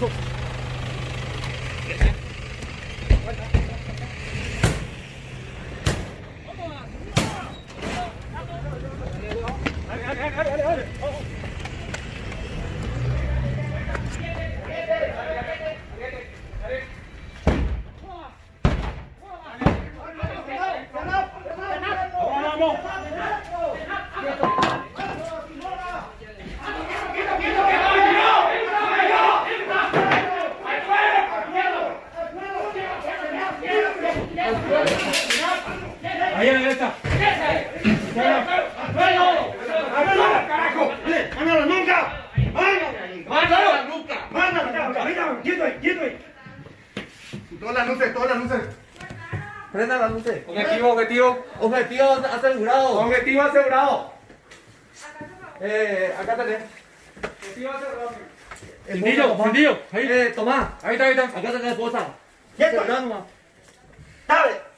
thục Come on. Ahí a la derecha. ¡Mándalo nunca! ¡Mándalo nunca! ¡Mándalo! ¡Mira, quieto ahí, quieto ahí! Todas las luces, todas las luces. Prenda las luces. Objetivo, objetivo. Objetivo asegurado. Objetivo asegurado. Eh, acá tenés. Cintillo, cintillo. Ahí. Eh, tomá. Ahí está, ahí está. Acá tenés esposa. ¡Quieto! ¡Dale!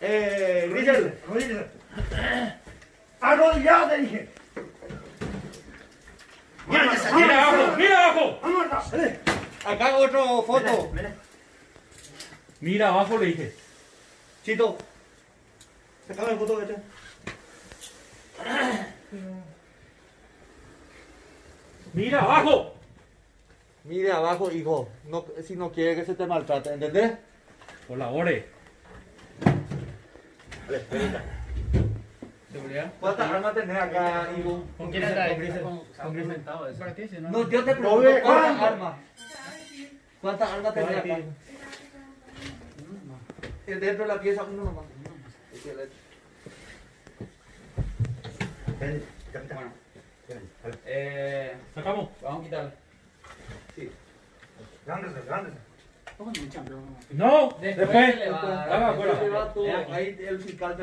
Eh, Grisel. Arrodíllate. Arrodillado te dije. Mira, Mira abajo, mira abajo. Vamos. Acá otro foto. Mira abajo le dije. Chito. Sacame foto de este. Mira abajo. Mire abajo, hijo. No, si no quiere que se te maltrate, ¿entendés? Colabore. ¿Cuántas armas tenés acá, hijo? ¿Con quién anda? Con. Para ti, si no. Yo te pregunto, ¿cuántas armas? ¿Cuántas armas tenés acá? Dentro de la pieza, uno nomás. Eh, Sacamos. vamos a quitarle. Grándese, grándese. No, Después después. se le va a dar. Haga afuera. Ahí el fiscal te